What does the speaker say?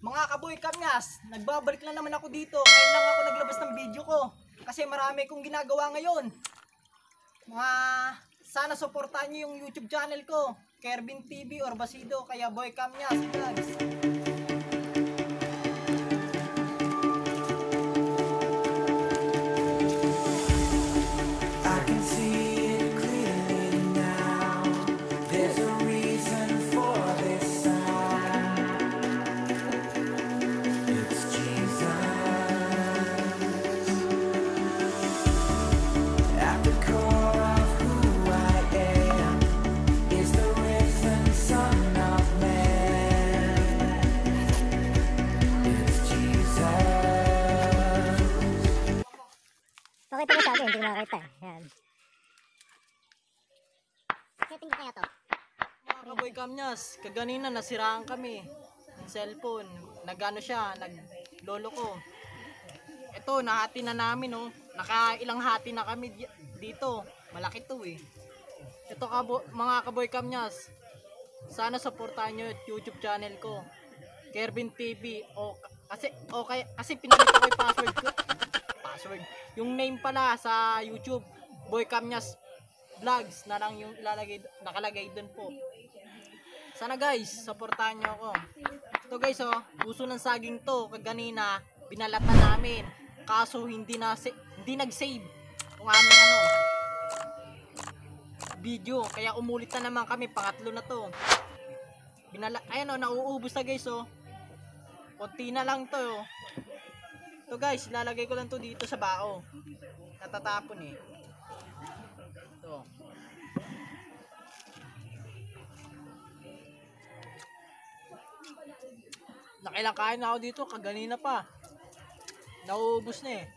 Mga kaboy kamyas, nagbabalik lang naman ako dito. Ngayon lang ako naglabas ng video ko. Kasi marami kong ginagawa ngayon. Mga, sana supportahan niyo yung YouTube channel ko. Kervin TV or Basido, kaya Boy Kamyas Vlogs. Pakita mo sa akin, hindi ko makakita. eh. Yan. Setting kaya to. Mga kaboy kamyas, kaganina nasiraan kami. Cellphone. Nagano siya, naglolo ko. Ito, nahati na namin oh. Nakailang hati na kami di- dito. Malaki to eh. Ito kabo, mga kaboy kamyas. Sana supportahan nyo yung YouTube channel ko. Kervin TV o kasi okay kasi pinalit ko yung. Password. Yung name pala sa YouTube, Boy Kamyas Vlogs na lang yung ilalagay nakalagay doon po. Sana guys, supportahan nyo ako. Ito guys oh, puso ng saging to. Kaganina, binalatan namin. Kaso hindi na hindi nag-save kung aming ano video. Kaya umulit na naman kami, pangatlo na to. Binala, ayan oh, nauubos na guys oh. Konti na lang to oh. Ito guys, lalagay ko lang to dito sa bao. Natatapon eh. Ito. Nakailang kain na ako dito, kaganina pa. Nauubos na eh.